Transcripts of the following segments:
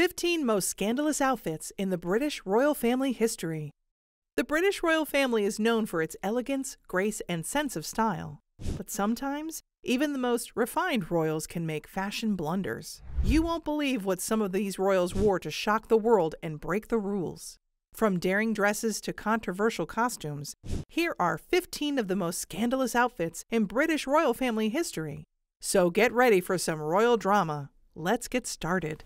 15 most scandalous outfits in the British royal family history. The British royal family is known for its elegance, grace, and sense of style. But sometimes, even the most refined royals can make fashion blunders. You won't believe what some of these royals wore to shock the world and break the rules. From daring dresses to controversial costumes, here are 15 of the most scandalous outfits in British royal family history. So get ready for some royal drama. Let's get started.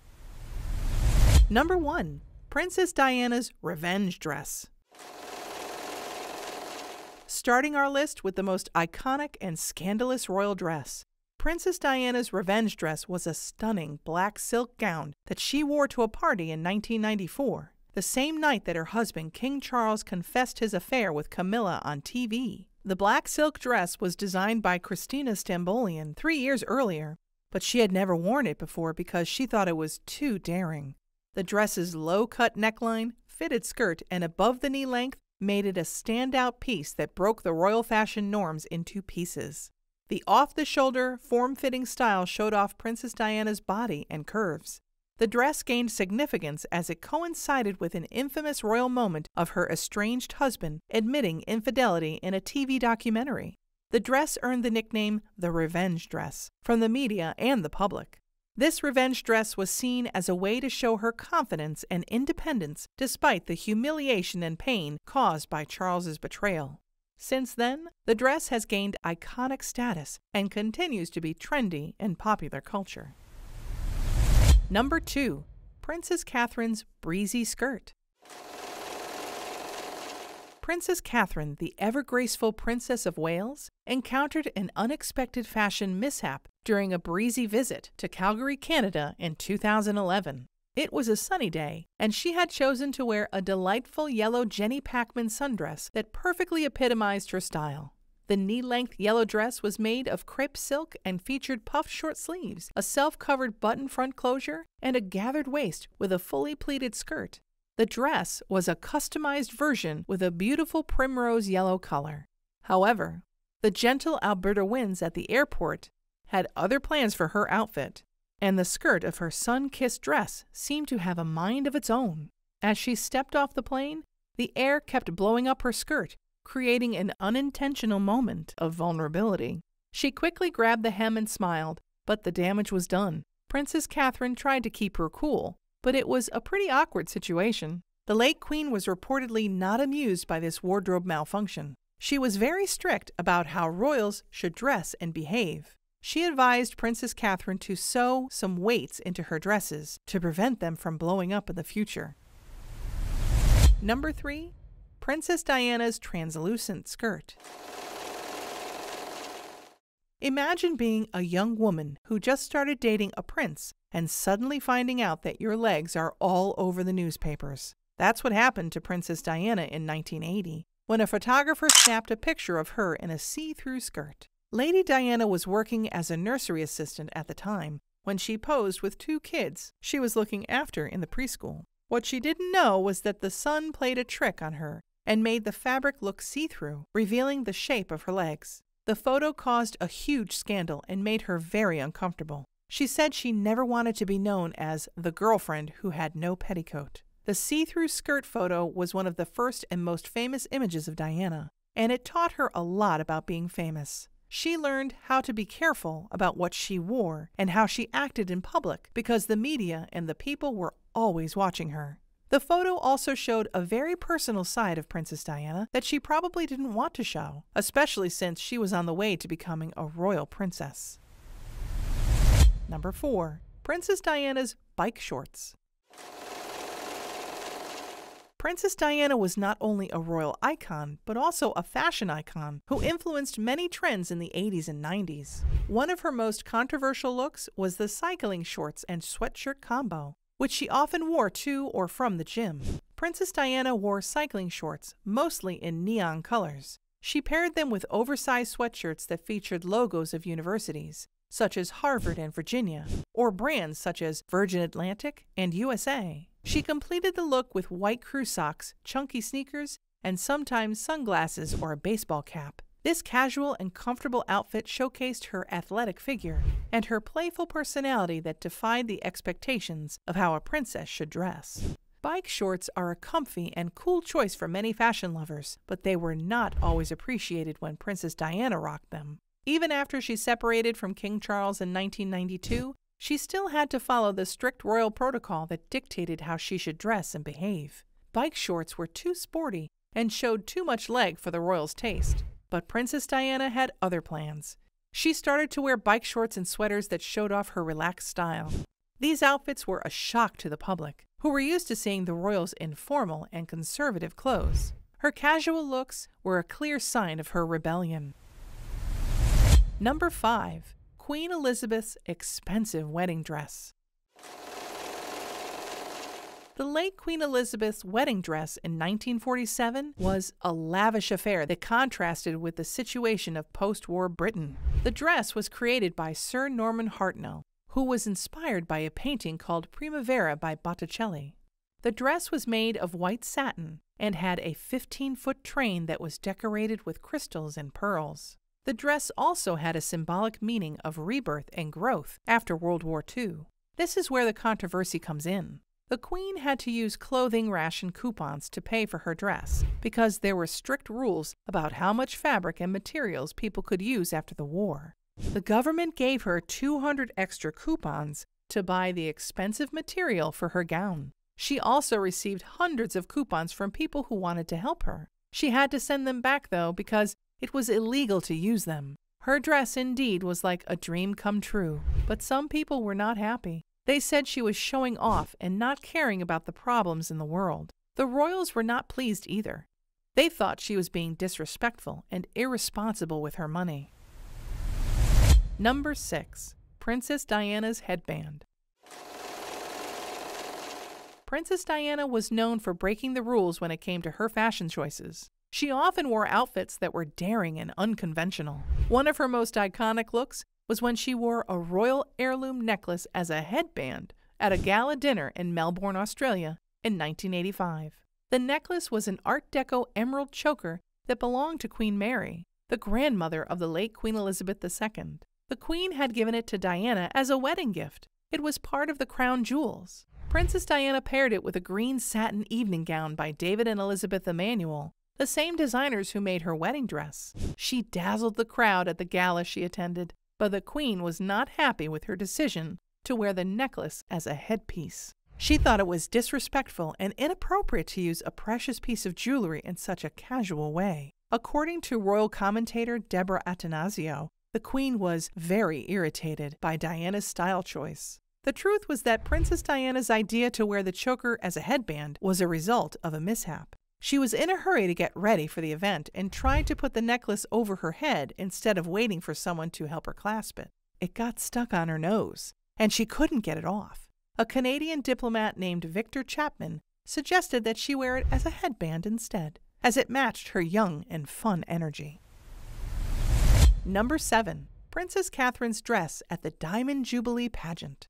Number 1. Princess Diana's Revenge Dress. Starting our list with the most iconic and scandalous royal dress. Princess Diana's revenge dress was a stunning black silk gown that she wore to a party in 1994, the same night that her husband, King Charles, confessed his affair with Camilla on TV. The black silk dress was designed by Christina Stambolian three years earlier, but she had never worn it before because she thought it was too daring. The dress's low cut neckline, fitted skirt, and above the knee length made it a standout piece that broke the royal fashion norms into pieces. The off the shoulder, form fitting style showed off Princess Diana's body and curves. The dress gained significance as it coincided with an infamous royal moment of her estranged husband admitting infidelity in a TV documentary. The dress earned the nickname the Revenge Dress from the media and the public. This revenge dress was seen as a way to show her confidence and independence despite the humiliation and pain caused by Charles's betrayal. Since then, the dress has gained iconic status and continues to be trendy in popular culture. Number 2. Princess Catherine's Breezy Skirt. Princess Catherine, the ever graceful Princess of Wales, encountered an unexpected fashion mishap during a breezy visit to Calgary, Canada in 2011. It was a sunny day, and she had chosen to wear a delightful yellow Jenny Packham sundress that perfectly epitomized her style. The knee length yellow dress was made of crepe silk and featured puffed short sleeves, a self covered button front closure, and a gathered waist with a fully pleated skirt. The dress was a customized version with a beautiful primrose yellow color. However, the gentle Alberta winds at the airport had other plans for her outfit, and the skirt of her sun kissed dress seemed to have a mind of its own. As she stepped off the plane, the air kept blowing up her skirt, creating an unintentional moment of vulnerability. She quickly grabbed the hem and smiled, but the damage was done. Princess Catherine tried to keep her cool, but it was a pretty awkward situation. The late queen was reportedly not amused by this wardrobe malfunction. She was very strict about how royals should dress and behave. She advised Princess Catherine to sew some weights into her dresses to prevent them from blowing up in the future. Number 3. Princess Diana's translucent skirt. Imagine being a young woman who just started dating a prince and suddenly finding out that your legs are all over the newspapers. That's what happened to Princess Diana in 1980 when a photographer snapped a picture of her in a see through skirt. Lady Diana was working as a nursery assistant at the time when she posed with two kids she was looking after in the preschool. What she didn't know was that the sun played a trick on her and made the fabric look see through, revealing the shape of her legs. The photo caused a huge scandal and made her very uncomfortable. She said she never wanted to be known as the girlfriend who had no petticoat. The see through skirt photo was one of the first and most famous images of Diana, and it taught her a lot about being famous. She learned how to be careful about what she wore and how she acted in public because the media and the people were always watching her. The photo also showed a very personal side of Princess Diana that she probably didn't want to show, especially since she was on the way to becoming a royal princess. Number 4. Princess Diana's Bike Shorts. Princess Diana was not only a royal icon, but also a fashion icon who influenced many trends in the 80s and 90s. One of her most controversial looks was the cycling shorts and sweatshirt combo, which she often wore to or from the gym. Princess Diana wore cycling shorts, mostly in neon colors. She paired them with oversized sweatshirts that featured logos of universities, such as Harvard and Virginia, or brands such as Virgin Atlantic and USA. She completed the look with white crew socks, chunky sneakers, and sometimes sunglasses or a baseball cap. This casual and comfortable outfit showcased her athletic figure and her playful personality that defied the expectations of how a princess should dress. Bike shorts are a comfy and cool choice for many fashion lovers, but they were not always appreciated when Princess Diana rocked them. Even after she separated from King Charles in 1992, she still had to follow the strict royal protocol that dictated how she should dress and behave. Bike shorts were too sporty and showed too much leg for the royals' taste. But Princess Diana had other plans. She started to wear bike shorts and sweaters that showed off her relaxed style. These outfits were a shock to the public, who were used to seeing the royals in formal and conservative clothes. Her casual looks were a clear sign of her rebellion. Number 5. Queen Elizabeth's expensive wedding dress. The late Queen Elizabeth's wedding dress in 1947 was a lavish affair that contrasted with the situation of post war Britain. The dress was created by Sir Norman Hartnell, who was inspired by a painting called Primavera by Botticelli. The dress was made of white satin and had a 15 foot train that was decorated with crystals and pearls. The dress also had a symbolic meaning of rebirth and growth after World War II. This is where the controversy comes in. The Queen had to use clothing ration coupons to pay for her dress because there were strict rules about how much fabric and materials people could use after the war. The government gave her 200 extra coupons to buy the expensive material for her gown. She also received hundreds of coupons from people who wanted to help her. She had to send them back, though, because it was illegal to use them. Her dress indeed was like a dream come true, but some people were not happy. They said she was showing off and not caring about the problems in the world. The royals were not pleased either. They thought she was being disrespectful and irresponsible with her money. Number 6. Princess Diana's Headband. Princess Diana was known for breaking the rules when it came to her fashion choices. She often wore outfits that were daring and unconventional. One of her most iconic looks was when she wore a royal heirloom necklace as a headband at a gala dinner in Melbourne, Australia in 1985. The necklace was an Art Deco emerald choker that belonged to Queen Mary, the grandmother of the late Queen Elizabeth II. The Queen had given it to Diana as a wedding gift. It was part of the crown jewels. Princess Diana paired it with a green satin evening gown by David and Elizabeth Emanuel, the same designers who made her wedding dress. She dazzled the crowd at the gala she attended, but the Queen was not happy with her decision to wear the necklace as a headpiece. She thought it was disrespectful and inappropriate to use a precious piece of jewelry in such a casual way. According to royal commentator Deborah Atanasio, the Queen was very irritated by Diana's style choice. The truth was that Princess Diana's idea to wear the choker as a headband was a result of a mishap. She was in a hurry to get ready for the event and tried to put the necklace over her head instead of waiting for someone to help her clasp it. It got stuck on her nose, and she couldn't get it off. A Canadian diplomat named Victor Chapman suggested that she wear it as a headband instead, as it matched her young and fun energy. Number 7. Princess Catherine's dress at the Diamond Jubilee pageant.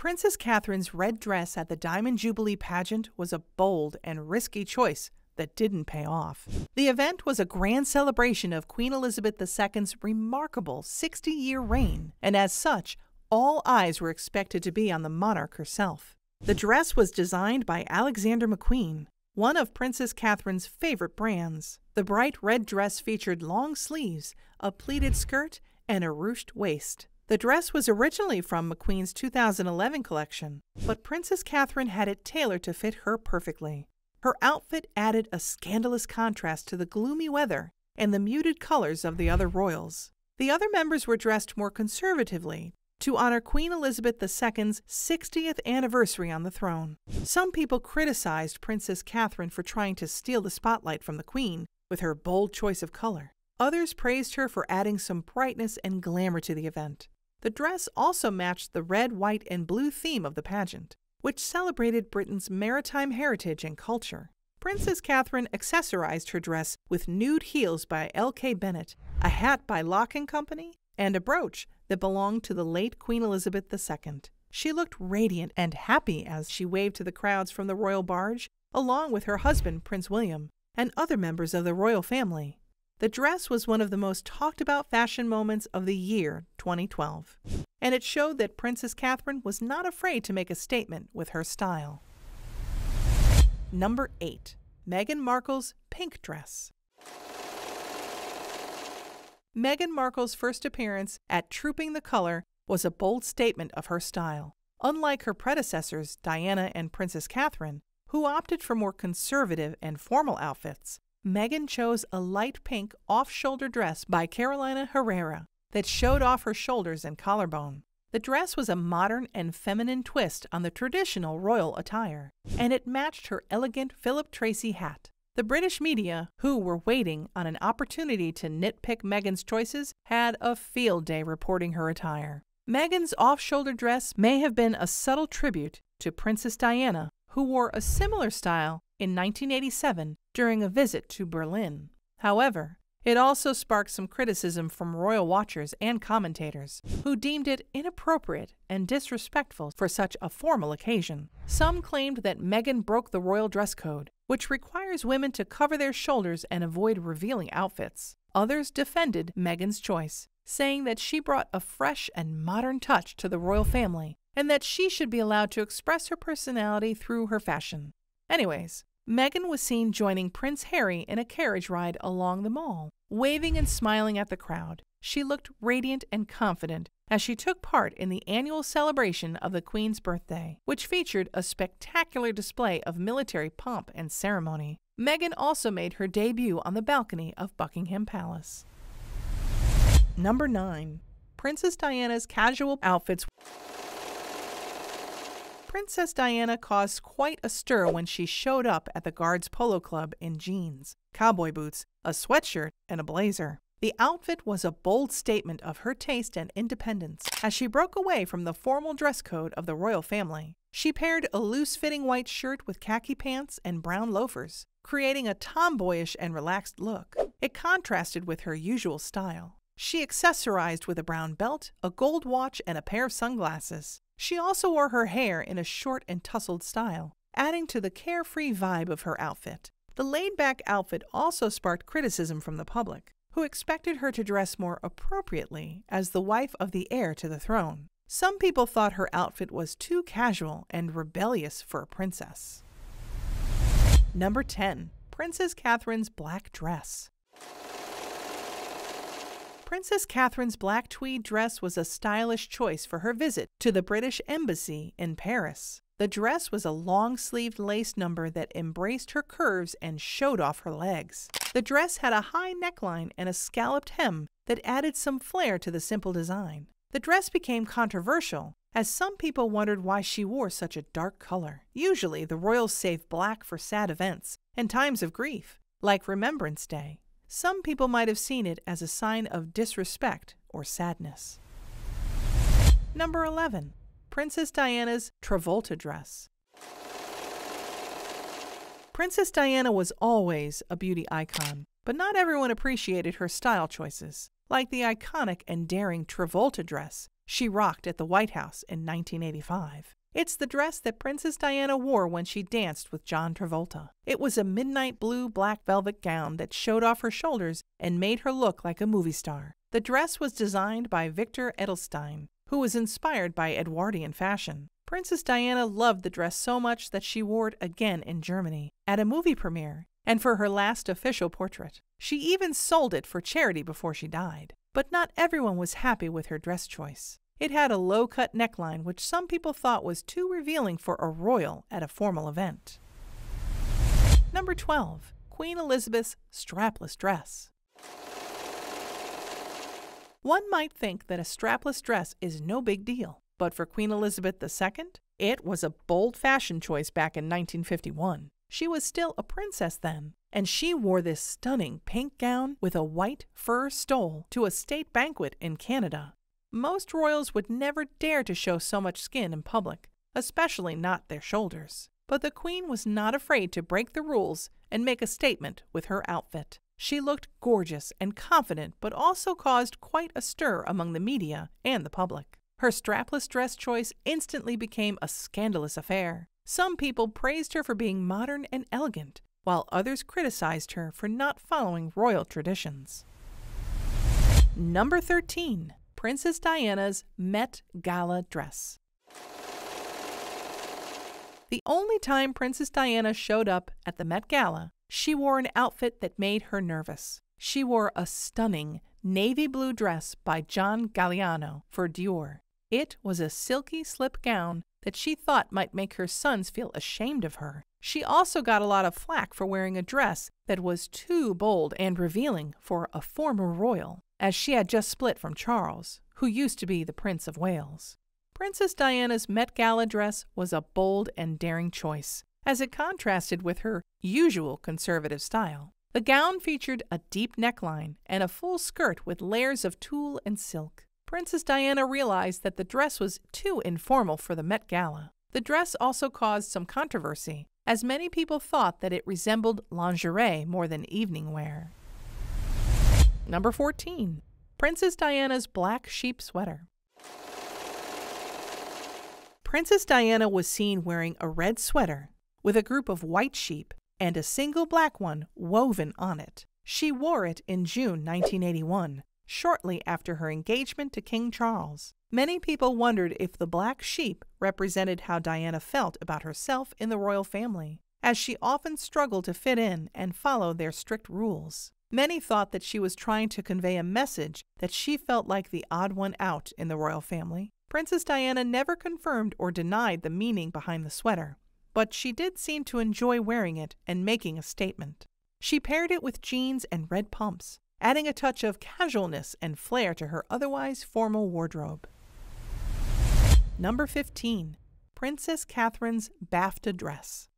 Princess Catherine's red dress at the Diamond Jubilee pageant was a bold and risky choice that didn't pay off. The event was a grand celebration of Queen Elizabeth II's remarkable 60 year reign, and as such, all eyes were expected to be on the monarch herself. The dress was designed by Alexander McQueen, one of Princess Catherine's favorite brands. The bright red dress featured long sleeves, a pleated skirt, and a ruched waist. The dress was originally from McQueen's 2011 collection, but Princess Catherine had it tailored to fit her perfectly. Her outfit added a scandalous contrast to the gloomy weather and the muted colors of the other royals. The other members were dressed more conservatively to honor Queen Elizabeth II's 60th anniversary on the throne. Some people criticized Princess Catherine for trying to steal the spotlight from the Queen with her bold choice of color. Others praised her for adding some brightness and glamour to the event. The dress also matched the red, white, and blue theme of the pageant, which celebrated Britain's maritime heritage and culture. Princess Catherine accessorized her dress with nude heels by L.K. Bennett, a hat by Lock & Company, and a brooch that belonged to the late Queen Elizabeth II. She looked radiant and happy as she waved to the crowds from the royal barge, along with her husband, Prince William. and other members of the royal family. The dress was one of the most talked about fashion moments of the year 2012, and it showed that Princess Catherine was not afraid to make a statement with her style. Number 8. Meghan Markle's Pink Dress. Meghan Markle's first appearance at Trooping the Color was a bold statement of her style. Unlike her predecessors, Diana and Princess Catherine, who opted for more conservative and formal outfits, Meghan chose a light pink off shoulder dress by Carolina Herrera that showed off her shoulders and collarbone. The dress was a modern and feminine twist on the traditional royal attire, and it matched her elegant Philip Treacy hat. The British media, who were waiting on an opportunity to nitpick Meghan's choices, had a field day reporting her attire. Meghan's off shoulder dress may have been a subtle tribute to Princess Diana, who wore a similar style in 1987 during a visit to Berlin. However, it also sparked some criticism from royal watchers and commentators, who deemed it inappropriate and disrespectful for such a formal occasion. Some claimed that Meghan broke the royal dress code, which requires women to cover their shoulders and avoid revealing outfits. Others defended Meghan's choice, saying that she brought a fresh and modern touch to the royal family and that she should be allowed to express her personality through her fashion. Anyways, Meghan was seen joining Prince Harry in a carriage ride along the mall, waving and smiling at the crowd. She looked radiant and confident as she took part in the annual celebration of the Queen's birthday, which featured a spectacular display of military pomp and ceremony. Meghan also made her debut on the balcony of Buckingham Palace. Number 9. Princess Diana's casual outfits Princess Diana caused quite a stir when she showed up at the Guards Polo Club in jeans, cowboy boots, a sweatshirt, and a blazer. The outfit was a bold statement of her taste and independence as she broke away from the formal dress code of the royal family. She paired a loose fitting white shirt with khaki pants and brown loafers, creating a tomboyish and relaxed look. It contrasted with her usual style. She accessorized with a brown belt, a gold watch, and a pair of sunglasses. She also wore her hair in a short and tousled style, adding to the carefree vibe of her outfit. The laid back outfit also sparked criticism from the public, who expected her to dress more appropriately as the wife of the heir to the throne. Some people thought her outfit was too casual and rebellious for a princess. Number 10. Princess Catherine's Black Dress. Princess Catherine's black tweed dress was a stylish choice for her visit to the British Embassy in Paris. The dress was a long sleeved lace number that embraced her curves and showed off her legs. The dress had a high neckline and a scalloped hem that added some flair to the simple design. The dress became controversial as some people wondered why she wore such a dark color. Usually, the royals save black for sad events and times of grief, like Remembrance Day. Some people might have seen it as a sign of disrespect or sadness. Number 11. Princess Diana's Travolta Dress. Princess Diana was always a beauty icon, but not everyone appreciated her style choices, like the iconic and daring Travolta dress she rocked at the White House in 1985. It's the dress that Princess Diana wore when she danced with John Travolta. It was a midnight blue black velvet gown that showed off her shoulders and made her look like a movie star. The dress was designed by Victor Edelstein, who was inspired by Edwardian fashion. Princess Diana loved the dress so much that she wore it again in Germany, at a movie premiere, and for her last official portrait. She even sold it for charity before she died. But not everyone was happy with her dress choice. It had a low cut neckline, which some people thought was too revealing for a royal at a formal event. Number 12. Queen Elizabeth's Strapless Dress. One might think that a strapless dress is no big deal, but for Queen Elizabeth II, it was a bold fashion choice back in 1951. She was still a princess then, and she wore this stunning pink gown with a white fur stole to a state banquet in Canada. Most royals would never dare to show so much skin in public, especially not their shoulders. But the queen was not afraid to break the rules and make a statement with her outfit. She looked gorgeous and confident, but also caused quite a stir among the media and the public. Her strapless dress choice instantly became a scandalous affair. Some people praised her for being modern and elegant, while others criticized her for not following royal traditions. Number 13. Princess Diana's Met Gala Dress. The only time Princess Diana showed up at the Met Gala, she wore an outfit that made her nervous. She wore a stunning navy blue dress by John Galliano for Dior. It was a silky slip gown that she thought might make her sons feel ashamed of her. She also got a lot of flack for wearing a dress that was too bold and revealing for a former royal, as she had just split from Charles, who used to be the Prince of Wales. Princess Diana's Met Gala dress was a bold and daring choice, as it contrasted with her usual conservative style. The gown featured a deep neckline and a full skirt with layers of tulle and silk. Princess Diana realized that the dress was too informal for the Met Gala. The dress also caused some controversy, as many people thought that it resembled lingerie more than evening wear. Number 14. Princess Diana's Black Sheep Sweater. Princess Diana was seen wearing a red sweater with a group of white sheep and a single black one woven on it. She wore it in June 1981, shortly after her engagement to King Charles. Many people wondered if the black sheep represented how Diana felt about herself in the royal family, as she often struggled to fit in and follow their strict rules. Many thought that she was trying to convey a message that she felt like the odd one out in the royal family. Princess Diana never confirmed or denied the meaning behind the sweater, but she did seem to enjoy wearing it and making a statement. She paired it with jeans and red pumps, adding a touch of casualness and flair to her otherwise formal wardrobe. Number 15. Princess Catherine's BAFTA Dress.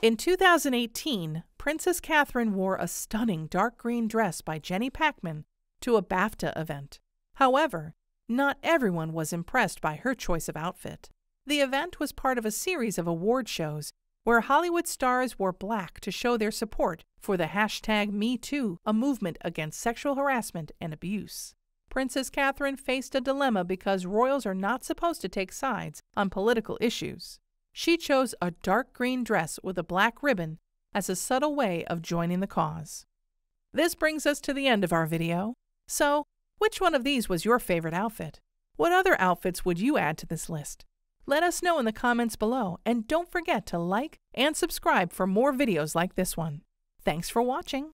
In 2018, Princess Catherine wore a stunning dark green dress by Jenny Packham to a BAFTA event. However, not everyone was impressed by her choice of outfit. The event was part of a series of award shows where Hollywood stars wore black to show their support for the hashtag MeToo, a movement against sexual harassment and abuse. Princess Catherine faced a dilemma because royals are not supposed to take sides on political issues. She chose a dark green dress with a black ribbon as a subtle way of joining the cause. This brings us to the end of our video. So, which one of these was your favorite outfit? What other outfits would you add to this list? Let us know in the comments below, and don't forget to like and subscribe for more videos like this one. Thanks for watching.